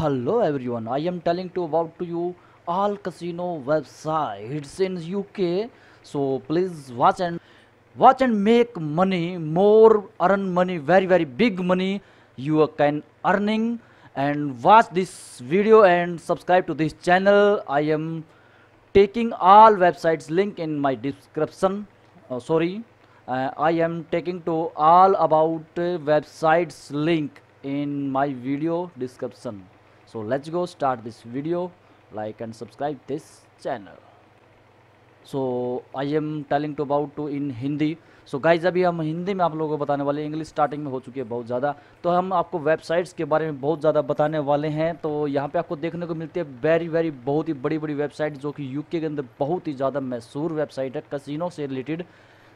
Hello everyone, I am telling to about to you all casino websites in UK. So please watch and watch and make money, more earn money, very very big money you can earning and watch this video and subscribe to this channel. I am taking all websites link in my description. Uh, sorry, uh, I am taking to all about uh, websites link in my video description so, let's go start this video. Like and subscribe this channel. So I am telling to about to in Hindi so guys अभी हम हिंदी में आप लोगों को बताने वाले English starting में हो चुकी है बहुत ज़्यादा। तो हम आपको वेबसाइट्स के बारे में बहुत ज़्यादा बताने वाले हैं। तो यहाँ पे आपको देखने को मिलती है वेरी वेरी बहुत ही बड़ी बड़ी वेबसाइट जो कि यूके के अंदर बहुत ही ज़्यादा मशहूर वेबसाइट है कसिनो से रिलेटेड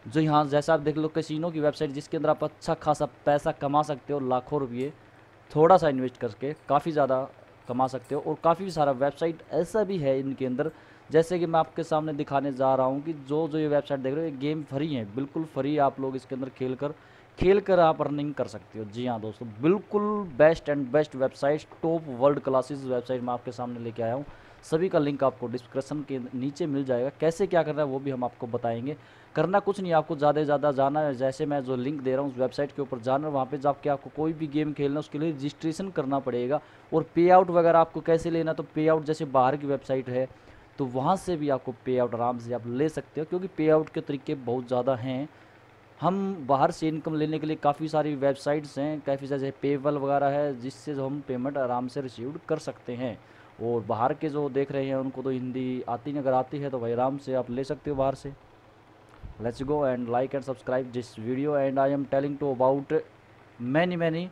जो यहाँ जैसा आप देख लो कसिनो की वेबसाइट जिसके अंदर आप अच्छा खासा पैसा कमा सकते हो लाखों रुपये, थोड़ा सा इन्वेस्ट करके, काफ़ी ज़्यादा कमा सकते हो। और काफ़ी सारा वेबसाइट ऐसा भी है इनके अंदर, जैसे कि मैं आपके सामने दिखाने जा रहा हूँ कि जो जो ये वेबसाइट देख रहे हो, ये गेम फ्री है, बिल्कुल फ्री आप लोग इसके अंदर खेल कर खेल कर आप अर्निंग कर सकते हो। जी हाँ दोस्तों, बिल्कुल best and best website top world classes website मैं आपके सामने लेके आया हूँ। सभी का लिंक आपको डिस्क्रिप्शन के नीचे मिल जाएगा। कैसे क्या करना है वो भी हम आपको बताएँगे। करना कुछ नहीं, आपको ज़्यादा से ज़्यादा जाना है। जैसे मैं जो लिंक दे रहा हूँ उस वेबसाइट के ऊपर जाना है, वहाँ पे जाके आपको कोई भी गेम खेलना है, उसके लिए रजिस्ट्रेशन करना पड़ेगा। और पे आउट वगैरह आपको कैसे लेना तो पे आउट जैसे बाहर की वेबसाइट है तो वहाँ से भी आपको पे आउट आराम से आप ले सकते हो, क्योंकि पे आउट के तरीके बहुत ज़्यादा हैं। हम बाहर से इनकम लेने के लिए काफ़ी सारी वेबसाइट्स हैं, काफ़ी जैसे पेपल वगैरह है, जिससे हम पेमेंट आराम से रिसीव कर सकते हैं। और बाहर के जो देख रहे हैं, उनको तो हिंदी आती नहीं। अगर आती है तो भाई आराम से आप ले सकते हो बाहर से। Let's go and like and subscribe this video and I am telling to about many many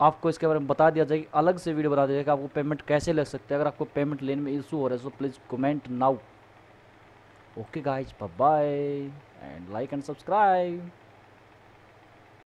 आपको इसके बारे में बता दिया जाएगा अलग से वीडियो बता दिया जाएगा आपको पेमेंट कैसे लग सकते हैं। अगर आपको पेमेंट लेने में इशू हो रहा है तो please comment now okay guys bye and like and subscribe